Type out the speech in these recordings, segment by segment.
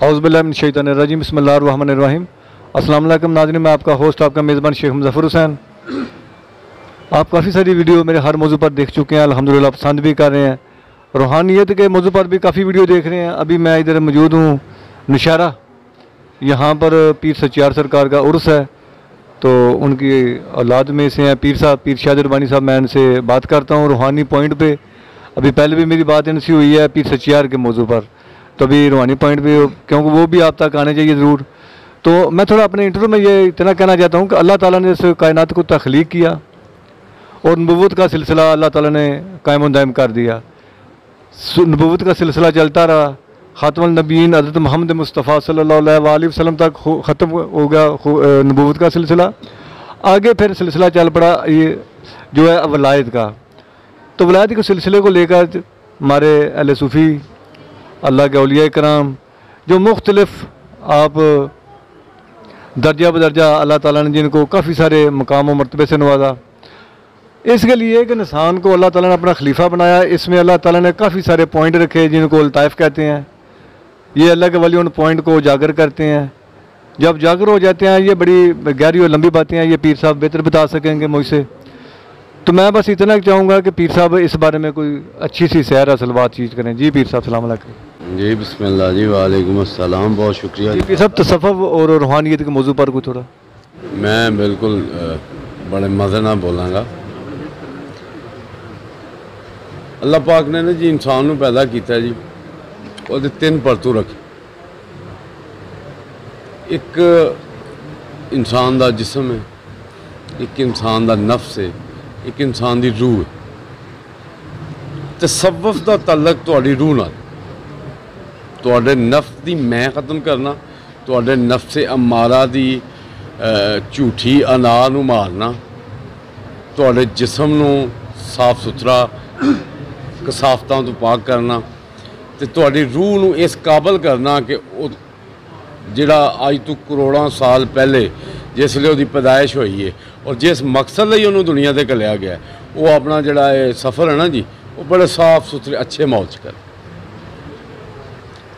اعوذ باللہ من الشیطان الرجیم، بسم اللہ الرحمن الرحیم۔ السلام علیکم ناظرین، میں آپ کا ہوسٹ آپ کا میزبان شیخ مظفر حسین۔ آپ کافی ساری ویڈیو میرے ہر موضوع پر دیکھ چکے ہیں، الحمدللہ پسند بھی کر رہے ہیں۔ روحانیت کے موضوع پر بھی کافی ویڈیو دیکھ رہے ہیں۔ ابھی میں ادھر موجود ہوں، نشارہ۔ یہاں پر پیر سچیار سرکار کا عرس ہے۔ تو ان کی اولاد میں سے ہیں۔ پیر صاحب، پیر شاہد ربانی صاحب، میں ان سے بات کرتا ہوں روحانی پوائنٹ پہ۔ ابھی پہلے بھی میری بات ان سے ہوئی ہے پیر سچیار کے موضوع پر۔ تو ابھی روحانی پوائنٹ بھی کیونکہ وہ بھی آپ تک آنے چاہیے ضرور۔ تو میں تھوڑا اپنے انٹرو میں یہ اتنا کہنا چاہتا ہوں کہ اللہ تعالیٰ نے اس کائنات کو تخلیق کیا اور نبوت کا سلسلہ اللہ تعالیٰ نے قائم و دائم کر دیا۔ نبوت کا سلسلہ چلتا رہا۔ خاتم النبیین حضرت محمد مصطفیٰ صلی اللہ علیہ وآلہ وسلم تک ختم ہو گیا نبوت کا سلسلہ۔ آگے پھر سلسلہ چل پڑا یہ جو ہے ولایت کا۔ تو ولایت کے سلسلے کو لے کر ہمارے اہل صوفی اللہ کے اولیاء کرام، جو مختلف آپ درجہ بدرجہ اللہ تعالیٰ نے جن کو کافی سارے مقام و مرتبے سے نوازا۔ اس کے لیے کہ انسان کو اللہ تعالیٰ نے اپنا خلیفہ بنایا، اس میں اللہ تعالیٰ نے کافی سارے پوائنٹ رکھے جن کو الطائف کہتے ہیں۔ یہ اللہ کے ولی ان پوائنٹ کو اجاگر کرتے ہیں۔ جب جاگر ہو جاتے ہیں، یہ بڑی گہری اور لمبی باتیں ہیں، یہ پیر صاحب بہتر بتا سکیں گے مجھ سے۔ تو میں بس اتنا چاہوں گا کہ پیر صاحب اس بارے میں کوئی اچھی سی سیر، اصل بات چیز کریں۔ جی پیر صاحب سلام علیکم۔ جی بسم اللہ جی وعلیکم السلام بہت شکریہ۔ جی سب تصفف اور روحانیت کے موضوع پر کوئی تھوڑا۔ میں بالکل بڑے مزے نہ بولاں گا۔ اللہ پاک نے جی انسان نو پیدا کیتا ہے جی وہ تین پرتو رکھی ایک انسان دا جسم ہے ایک انسان دا نفس ہے ایک انسان دی روح ہے۔ تصوف دا تعلق تہاڈی روح نال۔ ਤੁਹਾਡੇ ਨਫਸ ਦੀ ਮੈਂ ਖਤਮ ਕਰਨਾ, ਤੁਹਾਡੇ ਨਫਸੇ ਅਮਾਰਾ ਦੀ ਝੂਠੀ ਅਨਾ ਨੂੰ ਮਾਰਨਾ, ਤੁਹਾਡੇ ਜਿਸਮ ਨੂੰ ਸਾਫ਼ ਸੁਥਰਾ ਕਸਾਫਤਾਂ ਤੋਂ ਪਾਕ ਕਰਨਾ ਤੇ ਤੁਹਾਡੀ ਰੂਹ ਨੂੰ ਇਸ ਕਾਬਲ ਕਰਨਾ ਕਿ ਉਹ ਜਿਹੜਾ ਅੱਜ ਤੋਂ ਕਰੋੜਾਂ ਸਾਲ ਪਹਿਲੇ ਜਿਸ ਲਈ ਉਹਦੀ ਪੈਦਾਇਸ਼ ਹੋਈ ਹੈ ਔਰ ਜਿਸ ਮਕਸਦ ਲਈ ਉਹਨੂੰ ਦੁਨੀਆ ਤੇ ਕਲਿਆ ਗਿਆ, ਉਹ ਆਪਣਾ ਜਿਹੜਾ ਇਹ ਸਫ਼ਰ ਹੈ ਨਾ ਜੀ, ਉਹ ਬੜੇ ਸਾਫ਼ ਸੁਥਰੇ ਅੱਛੇ ਮਾਹੌਲ 'ਚ ਕਰ।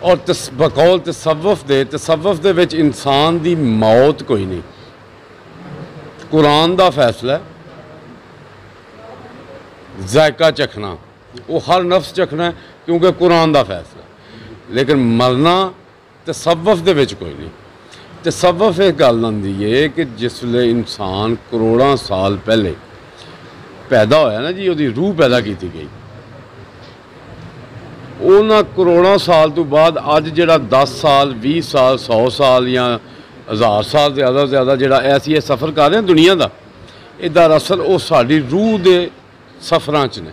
ਔਰ ਤਸ ਬਕੌਲ ਤਸਵਫ ਦੇ ਤਸਵਫ ਦੇ ਵਿੱਚ ਇਨਸਾਨ ਦੀ ਮੌਤ ਕੋਈ ਨਹੀਂ। ਕੁਰਾਨ ਦਾ ਫੈਸਲਾ ਜ਼ਾਇਕਾ ਚਖਣਾ ਉਹ ਹਰ ਨਫਸ ਚਖਣਾ ਕਿਉਂਕਿ ਕੁਰਾਨ ਦਾ ਫੈਸਲਾ ਲੇਕਿਨ ਮਰਨਾ ਤਸਵਫ ਦੇ ਵਿੱਚ ਕੋਈ ਨਹੀਂ। ਤਸਵਫ ਇਹ ਗੱਲ ਹੁੰਦੀ ਏ ਕਿ ਜਿਸ ਵੇਲੇ ਇਨਸਾਨ ਕਰੋੜਾਂ ਸਾਲ ਪਹਿਲੇ ਪੈਦਾ ਹੋਇਆ ਨਾ ਜੀ, ਉਹਦੀ ਰੂਹ ਪੈਦਾ ਕੀਤੀ ਗਈ। ਉਹਨਾਂ ਕਰੋੜਾਂ ਸਾਲ ਤੋਂ ਬਾਅਦ ਅੱਜ ਜਿਹੜਾ 10 ਸਾਲ 20 ਸਾਲ 100 ਸਾਲ ਜਾਂ ਹਜ਼ਾਰ ਸਾਲ ਜ਼ਿਆਦਾ ਜ਼ਿਆਦਾ ਜਿਹੜਾ ਐਸੀ ਇਹ ਸਫ਼ਰ ਕਰ ਰਹੇ ਦੁਨੀਆ ਦਾ, ਇਹਦਾ ਅਸਲ ਉਹ ਸਾਡੀ ਰੂਹ ਦੇ ਸਫ਼ਰਾਂ 'ਚ ਨੇ।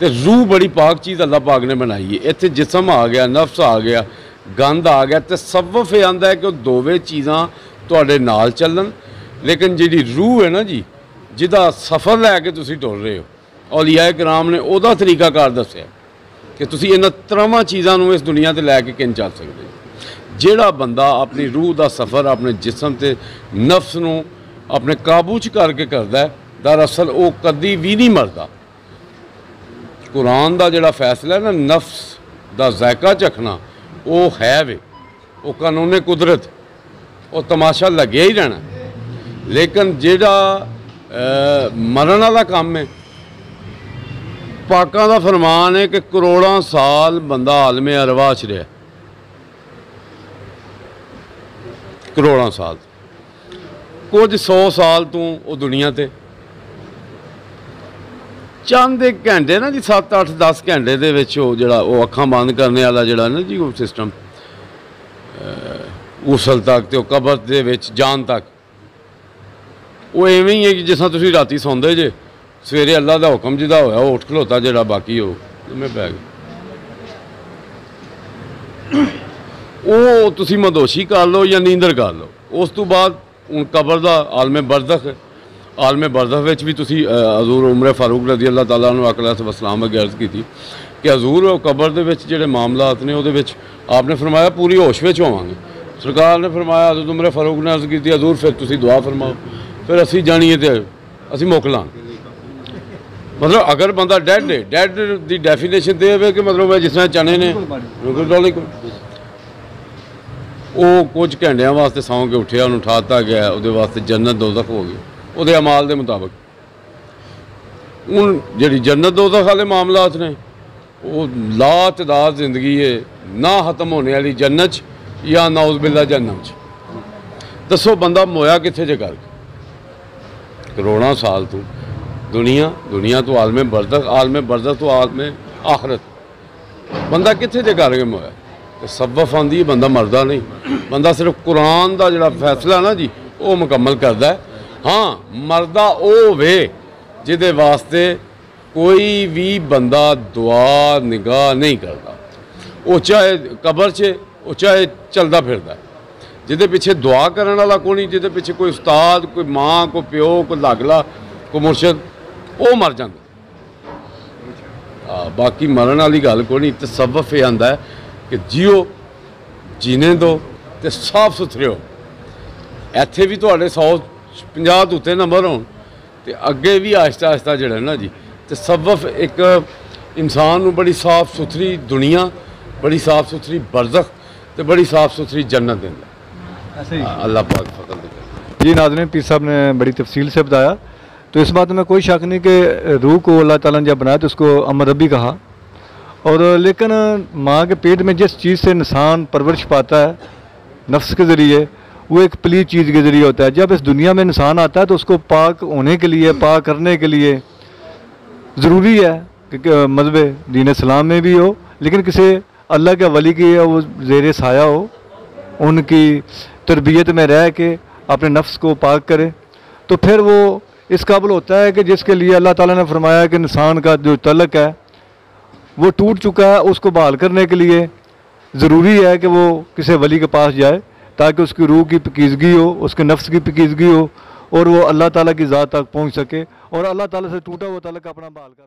ਤੇ ਰੂਹ ਬੜੀ ਪਾਕ ਚੀਜ਼ ਅੱਲਾਹ ਪਾਕ ਨੇ ਬਣਾਈ ਹੈ। ਇੱਥੇ ਜਿਸਮ ਆ ਗਿਆ, ਨਫਸ ਆ ਗਿਆ, ਗੰਦ ਆ ਗਿਆ ਤੇ ਸਵਫ ਇਹ ਆਂਦਾ ਹੈ ਕਿ ਉਹ ਦੋਵੇਂ ਚੀਜ਼ਾਂ ਤੁਹਾਡੇ ਨਾਲ ਚੱਲਣ। ਲੇਕਿਨ ਜਿਹੜੀ ਰੂਹ ਹੈ ਨਾ ਜੀ, ਜਿਹਦਾ ਸਫ਼ਰ ਲੈ ਕੇ ਤੁਸੀਂ ਟੁਰ ਰਹੇ ਹੋ ਔਲੀਆ ਕਰਾਮ ਨੇ ਉਹਦਾ ਤਰੀਕਾਕਾਰ ਦੱਸਿਆ। ਕਿ ਤੁਸੀਂ ਇਹਨਾਂ ਤਰ੍ਹਾਂ ਚੀਜ਼ਾਂ ਨੂੰ ਇਸ ਦੁਨੀਆ ਤੇ ਲੈ ਕੇ ਕਿੰਨ ਚੱਲ ਸਕਦੇ ਜਿਹੜਾ ਬੰਦਾ ਆਪਣੀ ਰੂਹ ਦਾ ਸਫ਼ਰ ਆਪਣੇ ਜਿਸਮ ਤੇ ਨਫਸ ਨੂੰ ਆਪਣੇ ਕਾਬੂ 'ਚ ਕਰਕੇ ਕਰਦਾ ਦਰਅਸਲ ਉਹ ਕਦੀ ਵੀ ਨਹੀਂ ਮਰਦਾ। ਕੁਰਾਨ ਦਾ ਜਿਹੜਾ ਫੈਸਲਾ ਹੈ ਨਾ, ਨਫਸ ਦਾ ਜ਼ਾਇਕਾ ਚਖਣਾ ਉਹ ਹੈ ਵੇ। ਉਹ ਕਾਨੂੰਨੇ ਕੁਦਰਤ। ਉਹ ਤਮਾਸ਼ਾ ਲੱਗਿਆ ਹੀ ਰਹਿਣਾ। ਲੇਕਿਨ ਜਿਹੜਾ ਮਰਨ ਵਾਲਾ ਕੰਮ ਹੈ ਪਾਕਾਂ ਦਾ ਫਰਮਾਨ ਹੈ ਕਿ ਕਰੋੜਾਂ ਸਾਲ ਬੰਦਾ ਆਲਮੇ ਅਰਵਾ 'ਚ ਰਿਹਾ। ਕਰੋੜਾਂ ਸਾਲ। ਕੁਝ 100 ਸਾਲ ਤੋਂ ਉਹ ਦੁਨੀਆ ਤੇ। ਚੰਦ ਇੱਕ ਘੰਟੇ ਨਾ ਜੀ 7 8 10 ਘੰਟੇ ਦੇ ਵਿੱਚ ਉਹ ਜਿਹੜਾ ਉਹ ਅੱਖਾਂ ਬੰਦ ਕਰਨੇ ਵਾਲਾ ਜਿਹੜਾ ਨਾ ਜੀ, ਉਹ ਸਿਸਟਮ ਉਸਲ ਤੱਕ ਤੇ ਉਹ ਕਬਰ ਦੇ ਵਿੱਚ ਜਾਨ ਤੱਕ। ਉਹ ਐਵੇਂ ਹੀ ਹੈ ਕਿ ਜਿਸ ਤਰ੍ਹਾਂ ਤੁਸੀਂ ਰਾਤੀ ਸੌਂਦੇ ਜੇ। ਸਵੇਰੇ ਅੱਲਾ ਦਾ ਹੁਕਮ ਜਿਹਦਾ ਹੋਇਆ ਉਹ ਉੱਠ ਖਲੋਤਾ ਜਿਹੜਾ ਬਾਕੀ ਉਹ ਮੈਂ ਪੈ ਗਿਆ ਉਹ ਤੁਸੀਂ ਮਦੋਸ਼ੀ ਕਰ ਲਓ ਜਾਂ ਨੀਂਦਰ ਕਰ ਲਓ ਉਸ ਤੋਂ ਬਾਅਦ ਉਹ ਕਬਰ ਦਾ ਆਲਮੇ ਬਰਜ਼ਖ ਆਲਮੇ ਬਰਜ਼ਖ ਵਿੱਚ ਵੀ ਤੁਸੀਂ ਹਜ਼ੂਰ ਉਮਰ ਫਾਰੂਕ ਰਜ਼ੀ ਅੱਲਾਹ ਤਾਲਾ ਨੂੰ ਅਕਲਸ ਵਸਲਾਮ ਅਗੇ ਅਰਜ਼ ਕੀਤੀ ਕਿ ਹਜ਼ੂਰ ਉਹ ਕਬਰ ਦੇ ਵਿੱਚ ਜਿਹੜੇ ਮਾਮਲਾਤ ਨੇ ਉਹਦੇ ਵਿੱਚ ਆਪਨੇ ਫਰਮਾਇਆ ਪੂਰੀ ਹੋਸ਼ ਵਿੱਚ ਹੋਵਾਂਗੇ ਸਰਕਾਰ ਨੇ ਫਰਮਾਇਆ ਹਜ਼ਰਤ ਉਮਰ ਫਾਰੂਕ ਨੇ ਅਰਜ਼ ਕੀਤੀ ਹਜ਼ੂਰ ਫਿਰ ਤੁਸੀਂ ਦੁਆ ਫਰਮਾਓ ਫਿਰ ਅਸੀਂ ਜਾਣੀਏ ਤੇ ਅਸੀਂ ਮੁਕਲਾਂ ਮਤਲਬ ਅਗਰ ਬੰਦਾ ਡੈਡ ਹੈ ਡੈਡ ਦੀ ਡੈਫੀਨੇਸ਼ਨ ਦੇ ਹੋਵੇ ਕਿ ਮਤਲਬ ਜਿਸ ਤਰ੍ਹਾਂ ਚਨੇ ਨੇ ਬਿਲਕੁਲ ਉਹ ਕੁਝ ਘੰਟਿਆਂ ਵਾਸਤੇ ਸੌਂ ਕੇ ਉੱਠਿਆ ਉਹਨੂੰ ਉਠਾਤਾ ਗਿਆ ਉਹਦੇ ਵਾਸਤੇ ਜੰਨਤ ਦੋਜ਼ਖ ਹੋ ਗਈ। ਉਹਦੇ ਅਮਾਲ ਦੇ ਮੁਤਾਬਕ। ਹੁਣ ਜਿਹੜੀ ਜੰਨਤ ਦੋਜ਼ਖ ਵਾਲੇ ਮਾਮਲਾਤ ਨੇ ਉਹ ਲਾ ਤਦਾਦ ਜ਼ਿੰਦਗੀ ਹੈ ਨਾ ਖਤਮ ਹੋਣੇ ਵਾਲੀ ਜੰਨਤ 'ਚ ਜਾਂ ਨਾਉਜ਼ ਬਿੱਲਾ ਜਹੰਨਮ 'ਚ। ਦੱਸੋ ਬੰਦਾ ਮੋਇਆ ਕਿੱਥੇ ਜੇ ਕਰਕੇ? ਕਰੋੜਾਂ ਸਾਲ ਤੋਂ ਦੁਨੀਆ ਦੁਨੀਆ ਤੋਂ ਆਲਮੇ ਬਰਜ਼ਖ ਆਲਮੇ ਬਰਜ਼ਖ ਤੋਂ ਆਲਮੇ ਆਖਰਤ। ਬੰਦਾ ਕਿੱਥੇ ਜੇ ਕਰਕੇ ਮੋਇਆ ਤੇ ਸਬਬ ਆਂਦੀ ਹੈ, ਬੰਦਾ ਮਰਦਾ ਨਹੀਂ। ਬੰਦਾ ਸਿਰਫ ਕੁਰਾਨ ਦਾ ਜਿਹੜਾ ਫੈਸਲਾ ਨਾ ਜੀ, ਉਹ ਮੁਕੰਮਲ ਕਰਦਾ ਹਾਂ, ਮਰਦਾ ਉਹ ਹੋਵੇ ਜਿਹਦੇ ਵਾਸਤੇ ਕੋਈ ਵੀ ਬੰਦਾ ਦੁਆ, ਨਿਗਾਹ ਨਹੀਂ ਕਰਦਾ। ਉਹ ਚਾਹੇ ਕਬਰ 'ਚ, ਉਹ ਚਾਹੇ ਚੱਲਦਾ ਫਿਰਦਾ। ਜਿਹਦੇ ਪਿੱਛੇ ਦੁਆ ਕਰਨ ਵਾਲਾ ਕੋਈ ਨਹੀਂ, ਜਿਹਦੇ ਪਿੱਛੇ ਕੋਈ ਉਸਤਾਦ, ਕੋਈ ਮਾਂ, ਕੋਈ ਪਿਓ, ਕੋਈ ਲਾਗਲਾ, ਕੋਈ ਮੁਰਸ਼ਿਦ ਉਹ ਮਰ ਜਾਂਦਾ ਆ ਬਾਕੀ ਮਰਨ ਵਾਲੀ ਗੱਲ ਕੋਈ ਨਹੀਂ ਤਸਵਫ ਇਹ ਆਂਦਾ ਹੈ ਕਿ ਜਿਓ ਜੀਣੇ ਦੋ ਤੇ ਸਾਫ ਸੁਥਰੇ ਹੋ ਇੱਥੇ ਵੀ ਤੁਹਾਡੇ 100 50 ਤੋਂ ਉੱਤੇ ਨੰਬਰ ਹੋਣ ਤੇ ਅੱਗੇ ਵੀ ਆਹਿਸਤਾ ਆਹਿਸਤਾ ਜਿਹੜਾ ਨਾ ਜੀ ਤਸਵਫ ਇੱਕ ਇਨਸਾਨ ਨੂੰ ਬੜੀ ਸਾਫ ਸੁਥਰੀ ਦੁਨੀਆ ਬੜੀ ਸਾਫ ਸੁਥਰੀ ਬਰਜ਼ਖ ਤੇ ਬੜੀ ਸਾਫ ਸੁਥਰੀ ਜੰਨਤ ਦਿੰਦਾ ऐसे ही अल्लाह पाक फजल दे जी नाजरीन पीर साहब ने बड़ी तफसील से बताया تو اس بات میں کوئی شک نہیں کہ روح کو اللہ تعالیٰ نے جب بنایا تو اس کو امربی کہا۔ اور لیکن ماں کے پیٹ میں جس چیز سے انسان پرورش پاتا ہے، نفس کے ذریعے، وہ ایک پلی چیز کے ذریعے ہوتا ہے۔ جب اس دنیا میں انسان آتا ہے تو اس کو پاک ہونے کے لیے، پاک کرنے کے لیے ضروری ہے کہ مذہب دین اسلام میں بھی ہو، لیکن کسی اللہ کے ولی کی وہ زیر سایہ ہو، ان کی تربیت میں رہ کے اپنے نفس کو پاک کرے۔ تو پھر وہ اس قابل ہوتا ہے کہ جس کے لیے اللہ تعالیٰ نے فرمایا کہ انسان کا جو تلق ہے، وہ ٹوٹ چکا ہے اس کو بحال کرنے کے لیے۔ ضروری ہے کہ وہ کسی ولی کے پاس جائے تاکہ اس کی روح کی پکیزگی ہو، اس کے نفس کی پکیزگی ہو اور وہ اللہ تعالیٰ کی ذات تک پہنچ سکے اور اللہ تعالیٰ سے ٹوٹا ہوا تعلق اپنا بحال کر